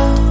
now